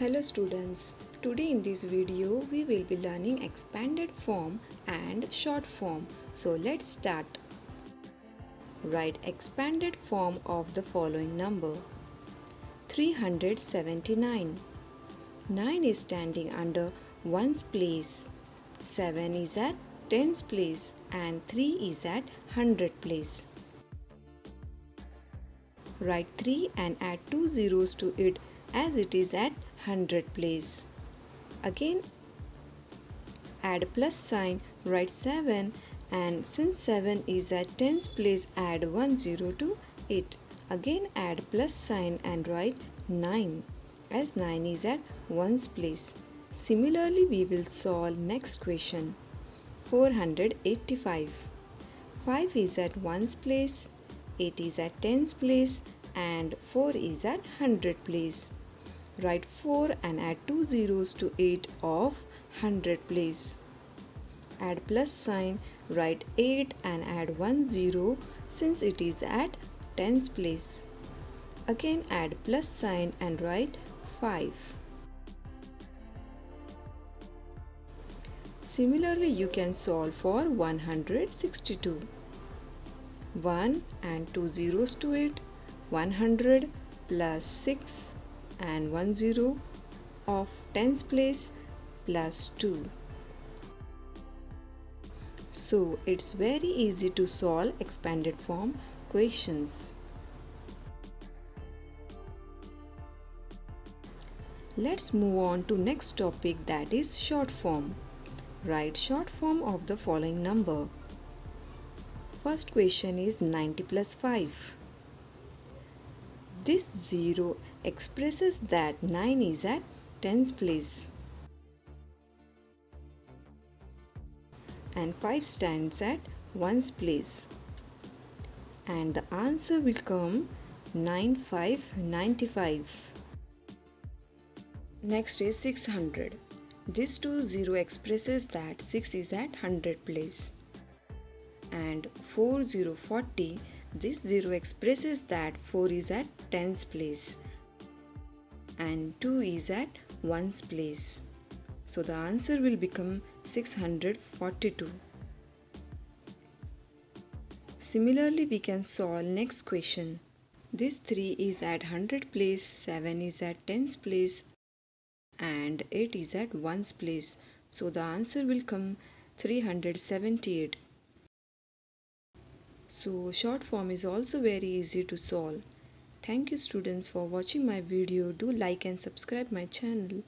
Hello students, today in this video we will be learning expanded form and short form. So let's start. Write expanded form of the following number. 379. 9 is standing under 1's place. 7 is at 10's place and 3 is at 100 place. Write 3 and add 2 zeros to it as it is at 100 place. Again add plus sign, write 7 and since 7 is at 10's place add 1 0 to it. Again add plus sign and write 9 as 9 is at 1's place. Similarly we will solve next question. 485. 5 is at 1's place, 8 is at 10's place and 4 is at 100 place. Write 4 and add 2 zeros to 8 of 100 place. Add plus sign, write 8 and add 1 zero since it is at 10's place. Again add plus sign and write 5. Similarly, you can solve for 162. 1 and 2 zeros to it, 100 plus 6 and 1 0 of tens place plus 2. So it's very easy to solve expanded form questions. Let's move on to next topic that is short form. Write short form of the following number. First question is 90 plus 5. This 0 expresses that 9 is at tens place and 5 stands at 1's place and the answer will come 9595. Next is 600. This 2 0 expresses that 6 is at 100 place and 4040 this 0 expresses that 4 is at 10's place and 2 is at 1's place. So the answer will become 642. Similarly, we can solve next question. This 3 is at 100 place, 7 is at 10's place and 8 is at 1's place. So the answer will come 378. So short form is also very easy to solve. Thank you students for watching my video. Do like and subscribe my channel.